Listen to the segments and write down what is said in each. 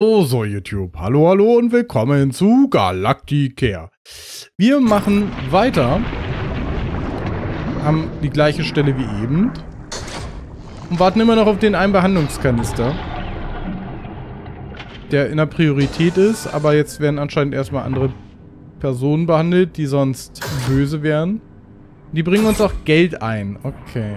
So, so YouTube. Hallo, hallo und willkommen zu Galacticare. Wir machen weiter. Haben die gleiche Stelle wie eben. Und warten immer noch auf den Einbehandlungskanister. Der in der Priorität ist, aber jetzt werden anscheinend erstmal andere Personen behandelt, die sonst böse wären. Die bringen uns auch Geld ein. Okay.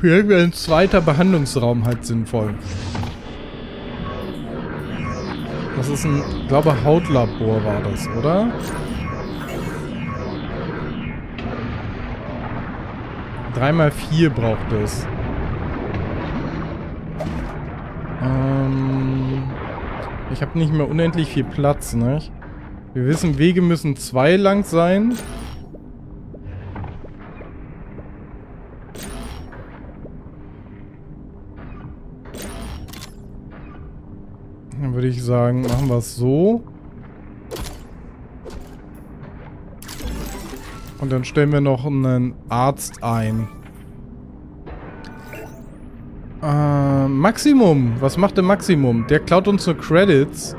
Vielleicht wäre ein zweiter Behandlungsraum halt sinnvoll. Das ist ein, glaube, Hautlabor war das, oder? Dreimal vier braucht es. Ähm, ich habe nicht mehr unendlich viel Platz, ne? Wir wissen, Wege müssen zwei lang sein. Würde ich sagen, machen wir es so. Und dann stellen wir noch einen Arzt ein. Äh, Maximum. Was macht der Maximum? Der klaut uns nur Credits.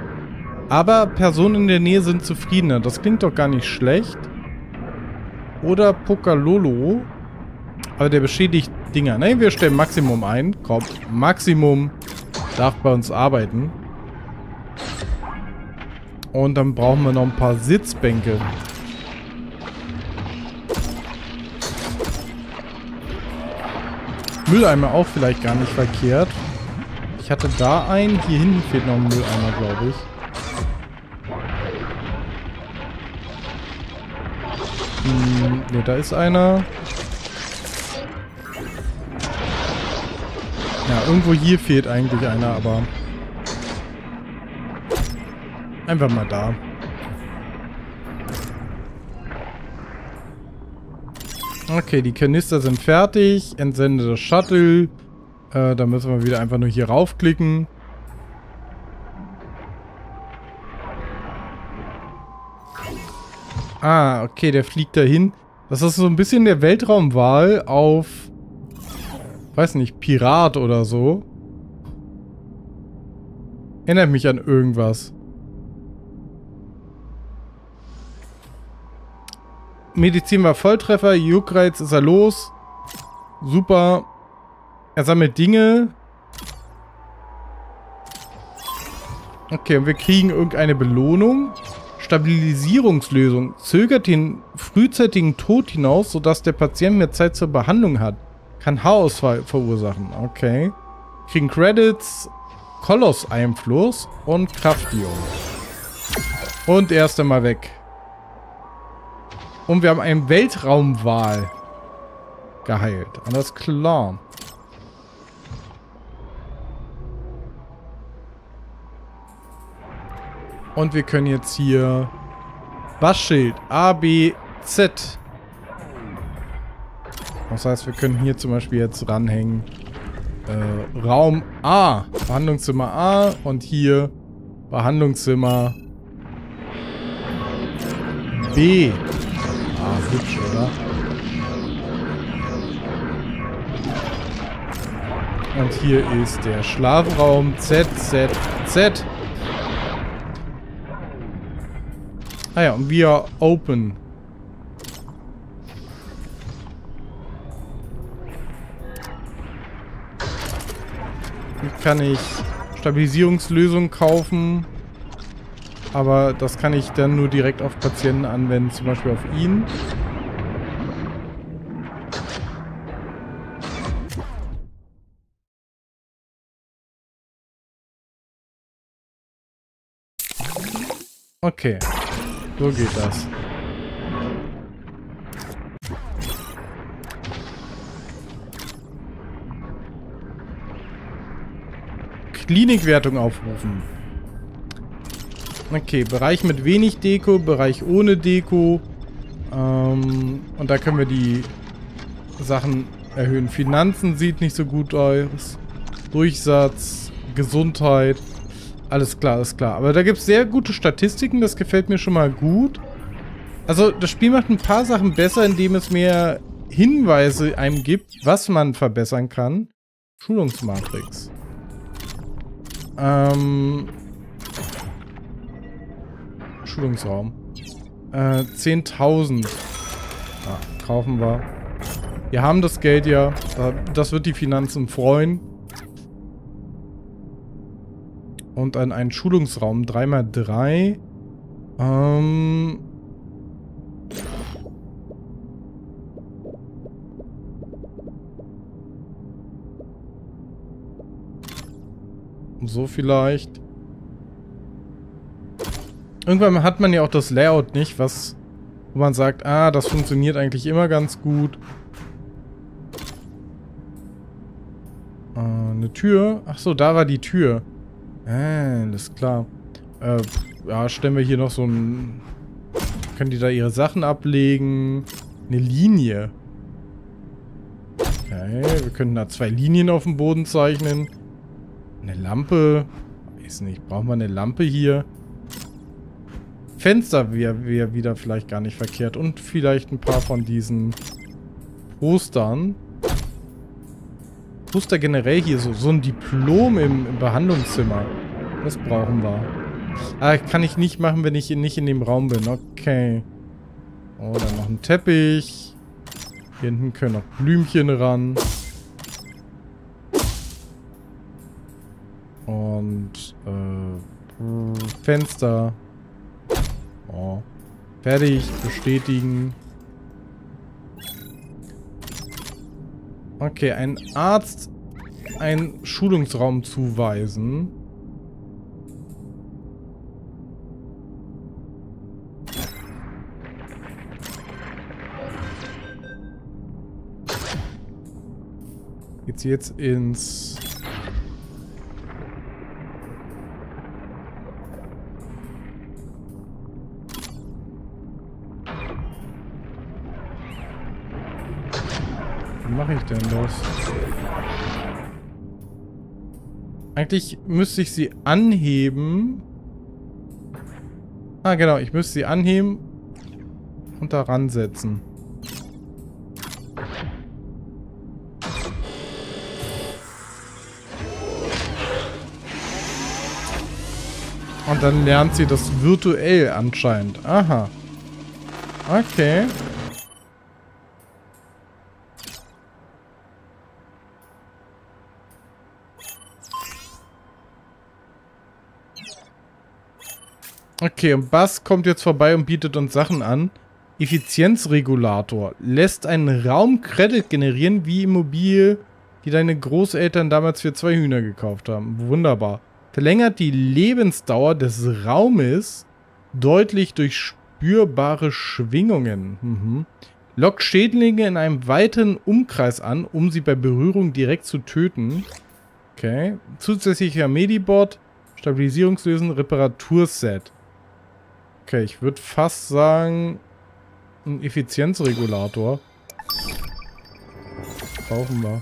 Aber Personen in der Nähe sind zufriedener. Das klingt doch gar nicht schlecht. Oder Pokalolo. Aber der beschädigt Dinger. Ne, wir stellen Maximum ein. Komm, Maximum darf bei uns arbeiten. Und dann brauchen wir noch ein paar Sitzbänke. Mülleimer auch vielleicht gar nicht verkehrt. Ich hatte da einen. Hier hinten fehlt noch ein Mülleimer, glaube ich. Hm, ne, da ist einer. Ja, irgendwo hier fehlt eigentlich einer, aber... Einfach mal da. Okay, die Kanister sind fertig. Entsende das Shuttle. Äh, da müssen wir wieder einfach nur hier raufklicken. Ah, okay, der fliegt dahin. Das ist so ein bisschen der Weltraumwahl auf, weiß nicht, Pirat oder so. Erinnert mich an irgendwas. Medizin war Volltreffer. Juckreiz ist er los. Super. Er sammelt Dinge. Okay, und wir kriegen irgendeine Belohnung. Stabilisierungslösung. Zögert den frühzeitigen Tod hinaus, sodass der Patient mehr Zeit zur Behandlung hat. Kann Haarausfall verursachen. Okay. Kriegen Credits, Koloss-Einfluss und Kraftium. Und erst einmal weg. Und wir haben einen Weltraumwal geheilt. Alles klar. Und wir können jetzt hier Bassschild A, B, Z. Das heißt, wir können hier zum Beispiel jetzt ranhängen. Äh, Raum A. Behandlungszimmer A. Und hier Behandlungszimmer B. Hübsch, oder? Und hier ist der Schlafraum ZZZ. Ah ja, und wir open. Hier kann ich Stabilisierungslösung kaufen. Aber das kann ich dann nur direkt auf Patienten anwenden, zum Beispiel auf ihn. Okay, so geht das. Klinikwertung aufrufen. Okay, Bereich mit wenig Deko, Bereich ohne Deko. Ähm, und da können wir die Sachen erhöhen. Finanzen sieht nicht so gut aus. Durchsatz, Gesundheit. Alles klar, alles klar. Aber da gibt es sehr gute Statistiken, das gefällt mir schon mal gut. Also das Spiel macht ein paar Sachen besser, indem es mehr Hinweise einem gibt, was man verbessern kann. Schulungsmatrix. Ähm, Schulungsraum. Äh, 10.000. Ah, kaufen wir. Wir haben das Geld ja. Das wird die Finanzen freuen. Und an einen Schulungsraum. 3x3. Ähm... So vielleicht. Irgendwann hat man ja auch das Layout nicht, was wo man sagt, ah, das funktioniert eigentlich immer ganz gut. Äh, eine Tür. Ach so, da war die Tür. Alles klar. Äh, ja, stellen wir hier noch so ein... Können die da ihre Sachen ablegen? Eine Linie. Okay, wir können da zwei Linien auf dem Boden zeichnen. Eine Lampe. Weiß nicht, brauchen wir eine Lampe hier? Fenster wäre wär wieder vielleicht gar nicht verkehrt. Und vielleicht ein paar von diesen Postern. Poster generell hier, so, so ein Diplom im, im Behandlungszimmer. Das brauchen wir. Ah, kann ich nicht machen, wenn ich nicht in dem Raum bin. Okay. Oh, dann noch ein Teppich. Hier hinten können noch Blümchen ran. Und äh, Fenster. Oh. Fertig. Bestätigen. Okay, ein Arzt einen Schulungsraum zuweisen. Geht's jetzt ins mache ich denn das? Eigentlich müsste ich sie anheben. Ah, genau. Ich müsste sie anheben und daran setzen. Und dann lernt sie das virtuell anscheinend. Aha. Okay. Okay, und Bass kommt jetzt vorbei und bietet uns Sachen an. Effizienzregulator. Lässt einen Raumcredit generieren, wie Immobilie, die deine Großeltern damals für zwei Hühner gekauft haben. Wunderbar. Verlängert die Lebensdauer des Raumes deutlich durch spürbare Schwingungen. Mhm. Lockt Schädlinge in einem weiteren Umkreis an, um sie bei Berührung direkt zu töten. Okay. Zusätzlicher Medibot, Stabilisierungslösen, Reparaturset. Okay, ich würde fast sagen, ein Effizienzregulator. Kaufen wir.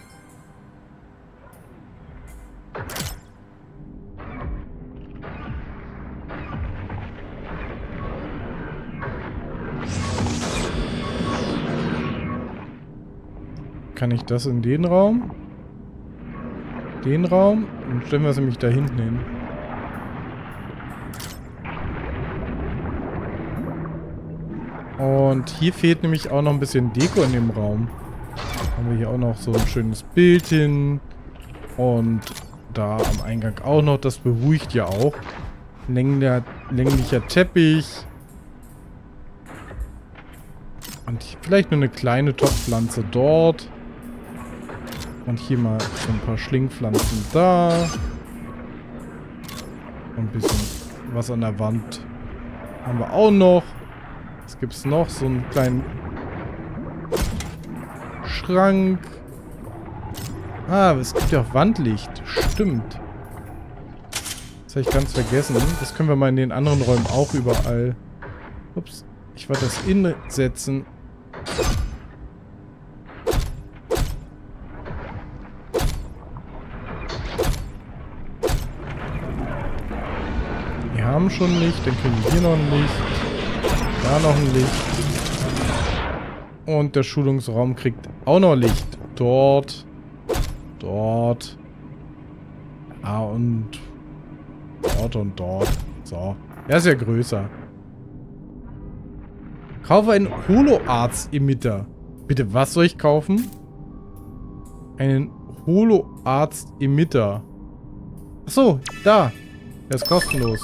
Kann ich das in den Raum? Den Raum? Dann stellen wir es nämlich da hinten hin. Und hier fehlt nämlich auch noch ein bisschen Deko in dem Raum. Haben wir hier auch noch so ein schönes Bild hin. Und da am Eingang auch noch. Das beruhigt ja auch. Länglicher, länglicher Teppich. Und vielleicht nur eine kleine Topfpflanze dort. Und hier mal so ein paar Schlingpflanzen da. Und ein bisschen was an der Wand haben wir auch noch. Was gibt's noch? So einen kleinen Schrank. Ah, es gibt ja auch Wandlicht. Stimmt. Das habe ich ganz vergessen. Das können wir mal in den anderen Räumen auch überall. Ups. Ich wollte das in setzen. Wir haben schon Licht, dann kriegen wir hier noch ein Licht. Da noch ein Licht. Und der Schulungsraum kriegt auch noch Licht. Dort. Dort. Ah, und dort und dort. So. Er ist ja größer. Kaufe einen Holo-Arzt-Emitter. Bitte, was soll ich kaufen? Einen Holo-Arzt-Emitter. Achso, da. Der ist kostenlos.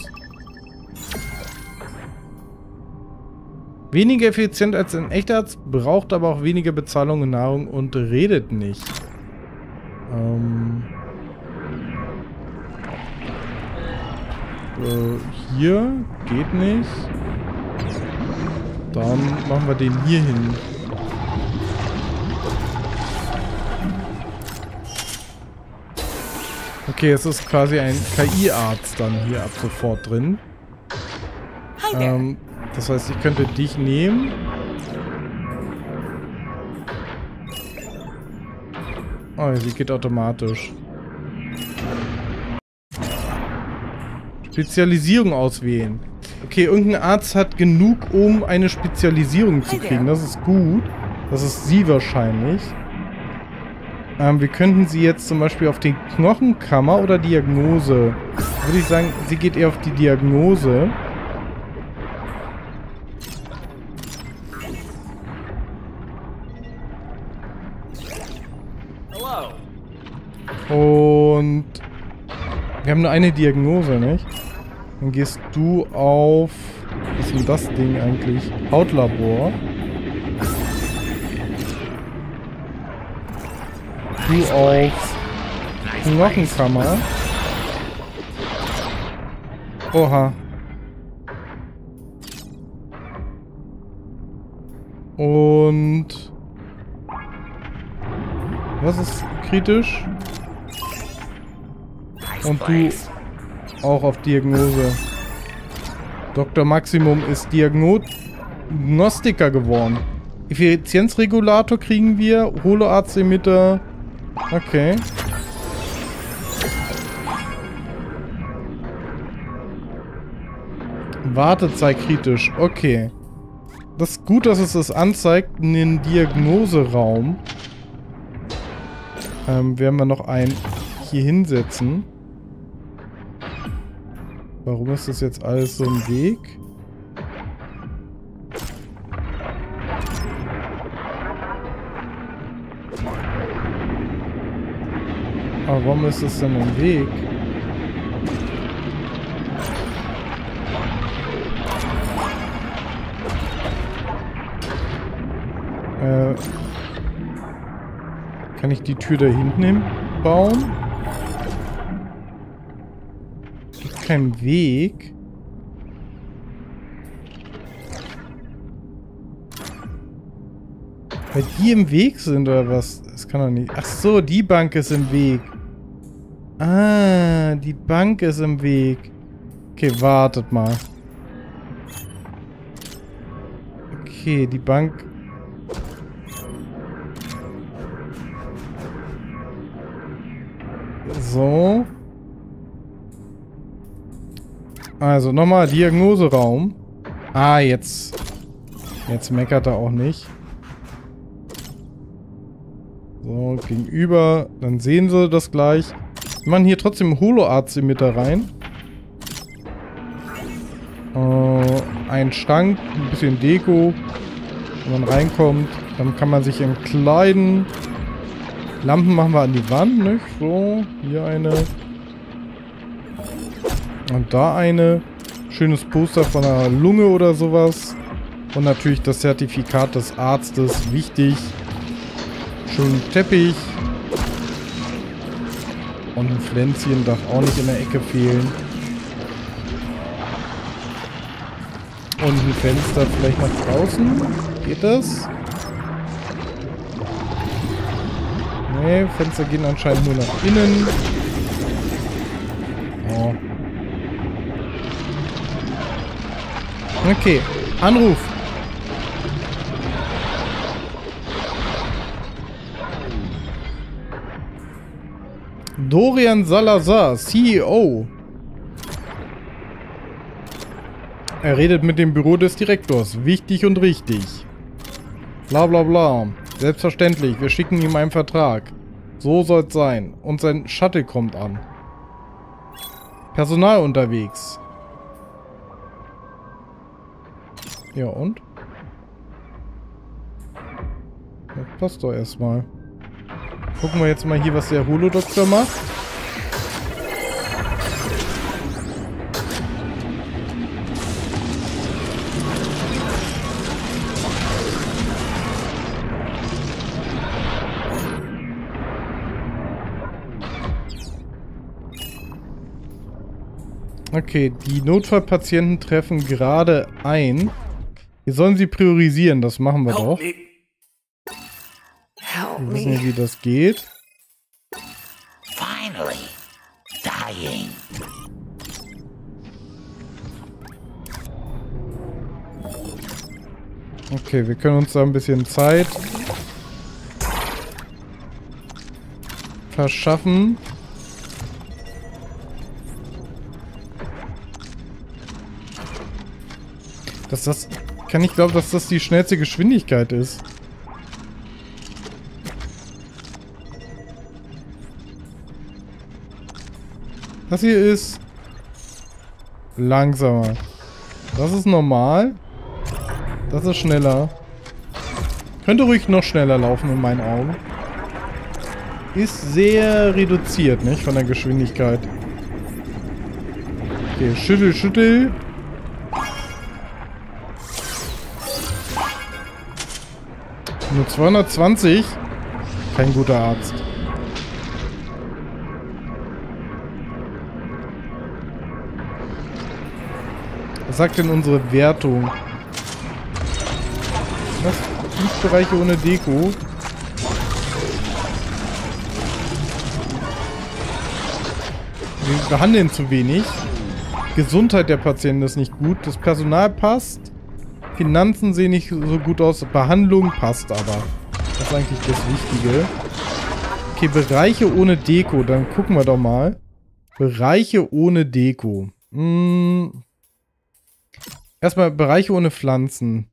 Weniger effizient als ein echter Arzt, braucht aber auch weniger Bezahlung und Nahrung und redet nicht. Ähm... Äh, hier geht nicht. Dann machen wir den hier hin. Okay, es ist quasi ein KI-Arzt dann hier ab sofort drin. Ähm, das heißt, ich könnte dich nehmen. Oh, sie geht automatisch. Spezialisierung auswählen. Okay, irgendein Arzt hat genug, um eine Spezialisierung zu kriegen. Das ist gut. Das ist sie wahrscheinlich. Ähm, wir könnten sie jetzt zum Beispiel auf die Knochenkammer oder Diagnose. Würde ich sagen, sie geht eher auf die Diagnose. Und wir haben nur eine Diagnose, nicht? Dann gehst du auf... Was ist denn das Ding eigentlich? Hautlabor. Du auf Knochenkammer. Oha. Und... Was ist kritisch? Und du auch auf Diagnose. Dr. Maximum ist Diagnostiker geworden. Effizienzregulator kriegen wir. Holoarzt-Emitter. Okay. Wartezeit kritisch. Okay. Das ist gut, dass es das anzeigt in den Diagnoseraum. Ähm, werden wir noch einen hier hinsetzen. Warum ist das jetzt alles so ein Weg? Aber warum ist das denn ein Weg? Äh, kann ich die Tür da hinten bauen? Keinen Weg. Weil die im Weg sind, oder was? Das kann doch nicht... Ach so, die Bank ist im Weg. Ah, die Bank ist im Weg. Okay, wartet mal. Okay, die Bank... So. Also nochmal Diagnoseraum. Ah, jetzt. Jetzt meckert er auch nicht. So, gegenüber. Dann sehen sie das gleich. Wir machen hier trotzdem Holo-Arzt-Emitter rein. Äh, ein Schrank, ein bisschen Deko. Wenn man reinkommt, dann kann man sich entkleiden. Lampen machen wir an die Wand, nicht? So, hier eine. Und da eine. Schönes Poster von einer Lunge oder sowas. Und natürlich das Zertifikat des Arztes. Wichtig. Schön Teppich. Und ein Pflänzchen darf auch nicht in der Ecke fehlen. Und ein Fenster vielleicht nach draußen. Geht das? Nee, Fenster gehen anscheinend nur nach innen. Oh. Okay, Anruf. Dorian Salazar, CEO. Er redet mit dem Büro des Direktors. Wichtig und richtig. Bla bla bla. Selbstverständlich, wir schicken ihm einen Vertrag. So soll's sein. Und sein Shuttle kommt an. Personal unterwegs. Ja und? Das passt doch erstmal. Gucken wir jetzt mal hier, was der Holodoktor macht. Okay, die Notfallpatienten treffen gerade ein. Wir sollen sie priorisieren, das machen wir doch. Wir wissen ja, wie das geht. Finally, dying. Okay, wir können uns da ein bisschen Zeit verschaffen. Dass das... Kann ich glauben, dass das die schnellste Geschwindigkeit ist. Das hier ist... Langsamer. Das ist normal. Das ist schneller. Könnte ruhig noch schneller laufen in meinen Augen. Ist sehr reduziert, nicht? Von der Geschwindigkeit. Okay, schüttel, schüttel. Nur 220? Kein guter Arzt. Was sagt denn unsere Wertung? Was? Fünf Bereiche ohne Deko. Wir behandeln zu wenig. Gesundheit der Patienten ist nicht gut. Das Personal passt. Finanzen sehen nicht so gut aus. Behandlung passt aber. Das ist eigentlich das Wichtige. Okay, Bereiche ohne Deko. Dann gucken wir doch mal. Bereiche ohne Deko. Hm. Erstmal Bereiche ohne Pflanzen.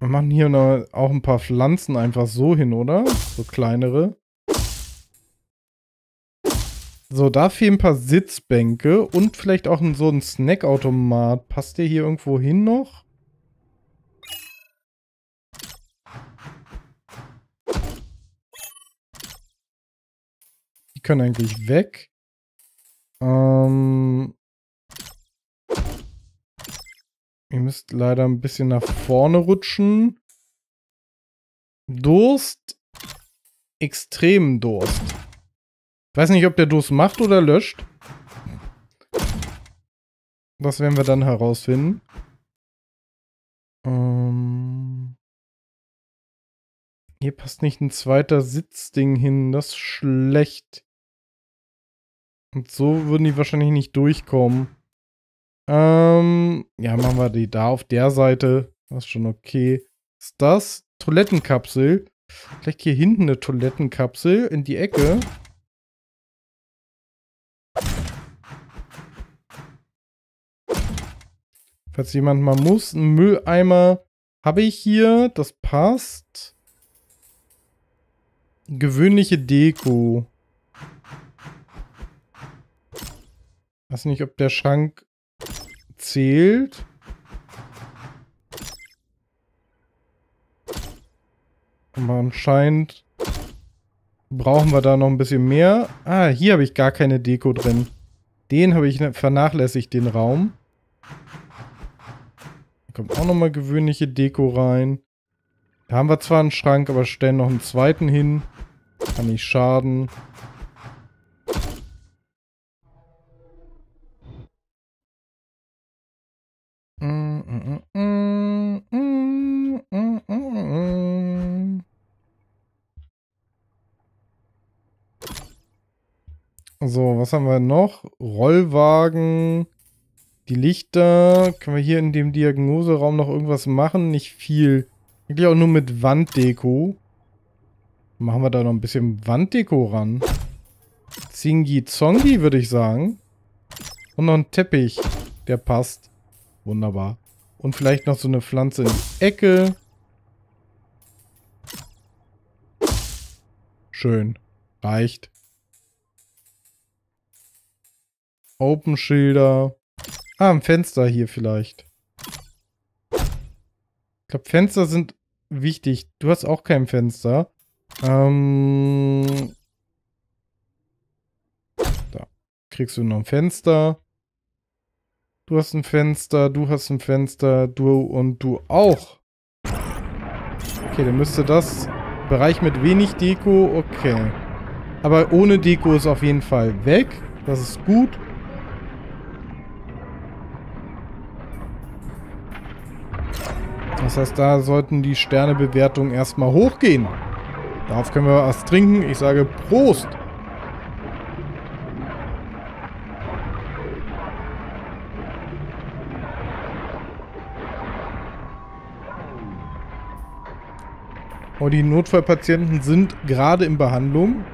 Wir machen hier noch auch ein paar Pflanzen einfach so hin, oder? So kleinere. So, da fehlen ein paar Sitzbänke und vielleicht auch so ein Snackautomat. Passt der hier irgendwo hin noch? Die können eigentlich weg. Ähm... Ihr müsst leider ein bisschen nach vorne rutschen. Durst. Extremen Durst. Ich weiß nicht, ob der Durst macht oder löscht. Das werden wir dann herausfinden. Ähm Hier passt nicht ein zweiter Sitzding hin. Das ist schlecht. Und so würden die wahrscheinlich nicht durchkommen. Ähm, ja, machen wir die da auf der Seite. Das ist schon okay. Ist das? Toilettenkapsel. Vielleicht hier hinten eine Toilettenkapsel in die Ecke. Falls jemand mal muss. Ein Mülleimer habe ich hier. Das passt. Gewöhnliche Deko. Weiß nicht, ob der Schrank zählt. Aber anscheinend brauchen wir da noch ein bisschen mehr. Ah, hier habe ich gar keine Deko drin. Den habe ich vernachlässigt, den Raum. Kommt auch nochmal gewöhnliche Deko rein. Da haben wir zwar einen Schrank, aber stellen noch einen zweiten hin. Kann nicht schaden. So, was haben wir noch? Rollwagen. Die Lichter, können wir hier in dem Diagnoseraum noch irgendwas machen? Nicht viel. Eigentlich auch nur mit Wanddeko. Machen wir da noch ein bisschen Wanddeko ran. Zingi Zongi, würde ich sagen. Und noch ein Teppich. Der passt. Wunderbar. Und vielleicht noch so eine Pflanze in die Ecke. Schön. Reicht. Open-Schilder. Ah, ein Fenster hier vielleicht. Ich glaube, Fenster sind wichtig. Du hast auch kein Fenster. Ähm... Da. Kriegst du noch ein Fenster. Du hast ein Fenster, du hast ein Fenster, du und du auch. Okay, dann müsste das Bereich mit wenig Deko, okay. Aber ohne Deko ist auf jeden Fall weg. Das ist gut. Das heißt, da sollten die Sternebewertungen erstmal hochgehen. Darauf können wir was trinken. Ich sage Prost. Oh, die Notfallpatienten sind gerade in Behandlung.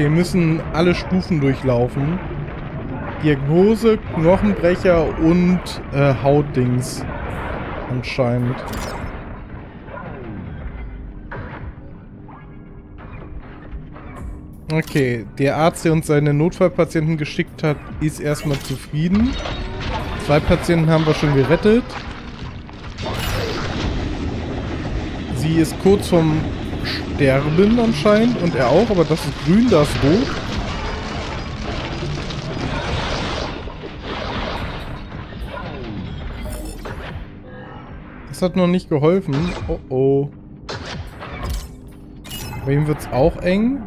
Okay, müssen alle Stufen durchlaufen. Diagnose, Knochenbrecher und äh, Hautdings. Anscheinend. Okay, der Arzt, der uns seine Notfallpatienten geschickt hat, ist erstmal zufrieden. Zwei Patienten haben wir schon gerettet. Sie ist kurz vorm Sterben anscheinend und er auch, aber das ist grün, das ist rot. Das hat noch nicht geholfen. Oh oh. Bei ihm wird es auch eng.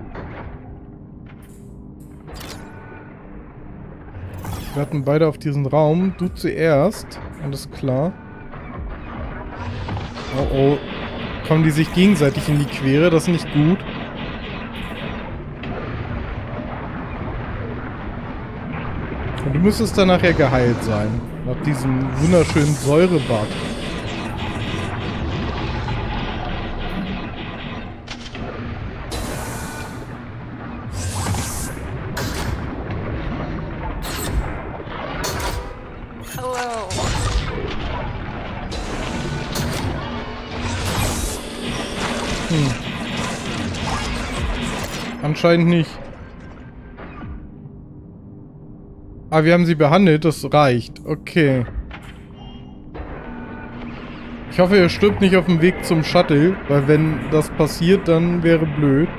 Wir hatten beide auf diesen Raum. Du zuerst. Alles klar. Oh oh. Kommen die sich gegenseitig in die Quere? Das ist nicht gut. Und du müsstest dann nachher geheilt sein. Nach diesem wunderschönen Säurebad. Anscheinend nicht. Ah, wir haben sie behandelt. Das reicht. Okay. Ich hoffe, er stirbt nicht auf dem Weg zum Shuttle, weil wenn das passiert, dann wäre blöd.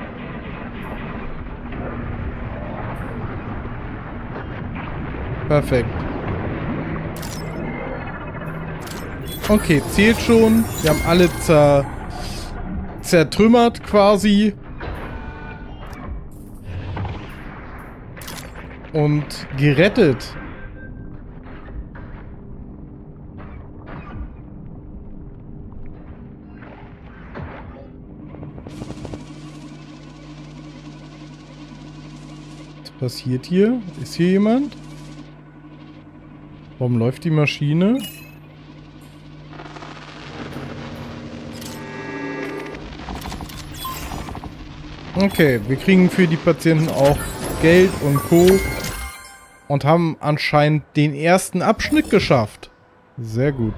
Perfekt. Okay, zählt schon. Wir haben alle zer zertrümmert quasi. und gerettet. Was passiert hier? Ist hier jemand? Warum läuft die Maschine? Okay, wir kriegen für die Patienten auch Geld und Co und haben anscheinend den ersten Abschnitt geschafft. Sehr gut.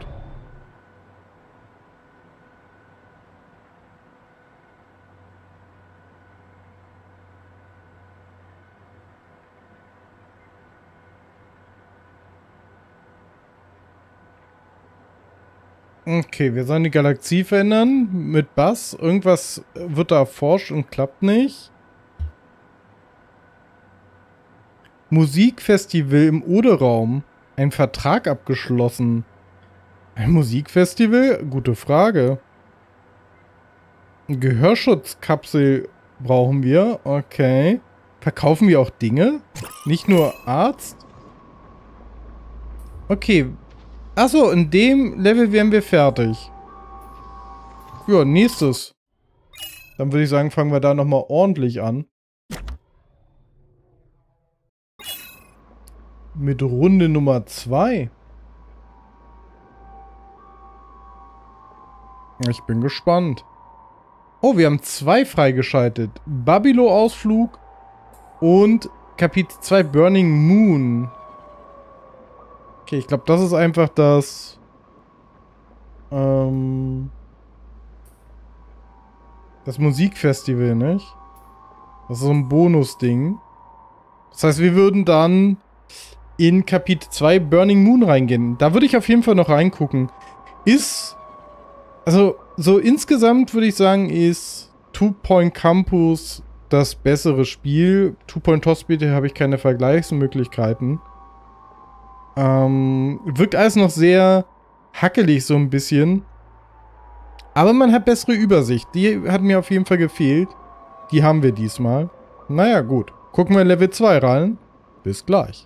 Okay, wir sollen die Galaxie verändern mit Bass. Irgendwas wird da erforscht und klappt nicht. Musikfestival im Oderaum. Ein Vertrag abgeschlossen. Ein Musikfestival? Gute Frage. Gehörschutzkapsel brauchen wir. Okay. Verkaufen wir auch Dinge? Nicht nur Arzt? Okay. Achso, in dem Level wären wir fertig. Ja, nächstes. Dann würde ich sagen, fangen wir da nochmal ordentlich an. mit Runde Nummer 2. Ich bin gespannt. Oh, wir haben zwei freigeschaltet. Babilo-Ausflug und Kapitel 2 Burning Moon. Okay, ich glaube, das ist einfach das... Ähm... Das Musikfestival, nicht? Das ist so ein Bonus-Ding. Das heißt, wir würden dann in Kapitel 2 Burning Moon reingehen. Da würde ich auf jeden Fall noch reingucken. Ist, also so insgesamt würde ich sagen, ist Two Point Campus das bessere Spiel. Two Point Hospital habe ich keine Vergleichsmöglichkeiten. Ähm, wirkt alles noch sehr hackelig so ein bisschen. Aber man hat bessere Übersicht. Die hat mir auf jeden Fall gefehlt. Die haben wir diesmal. Naja, gut. Gucken wir in Level 2 rein. Bis gleich.